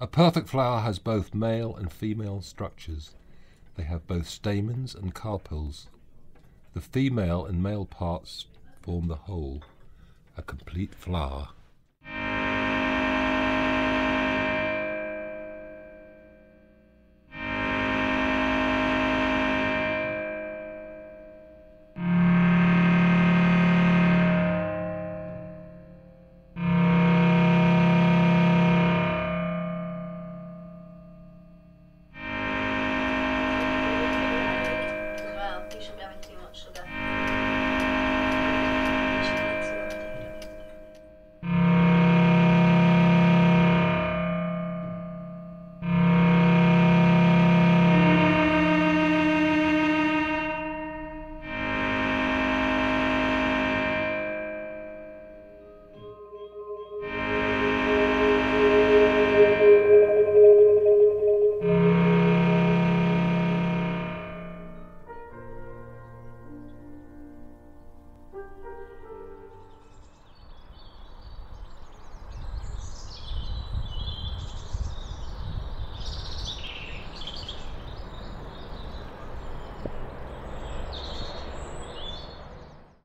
A perfect flower has both male and female structures. They have both stamens and carpels. The female and male parts form the whole, a complete flower.